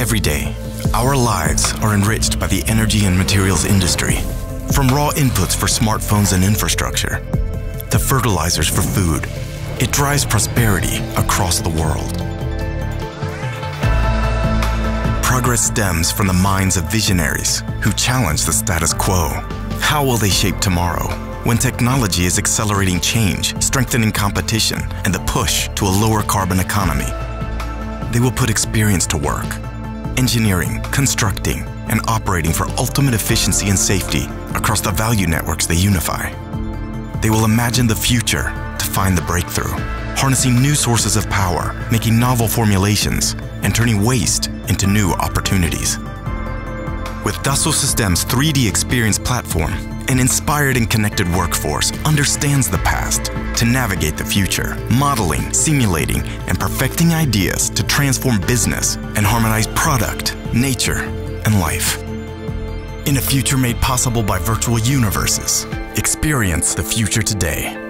Every day, our lives are enriched by the energy and materials industry. From raw inputs for smartphones and infrastructure to fertilizers for food, it drives prosperity across the world. Progress stems from the minds of visionaries who challenge the status quo. How will they shape tomorrow when technology is accelerating change, strengthening competition, and the push to a lower carbon economy? They will put experience to work, engineering, constructing, and operating for ultimate efficiency and safety across the value networks they unify. They will imagine the future to find the breakthrough, harnessing new sources of power, making novel formulations, and turning waste into new opportunities. With Dassault Systèmes 3D Experience platform, an inspired and connected workforce understands the past to navigate the future, modeling, simulating, and perfecting ideas to transform business and harmonize product, nature, and life. In a future made possible by virtual universes, experience the future today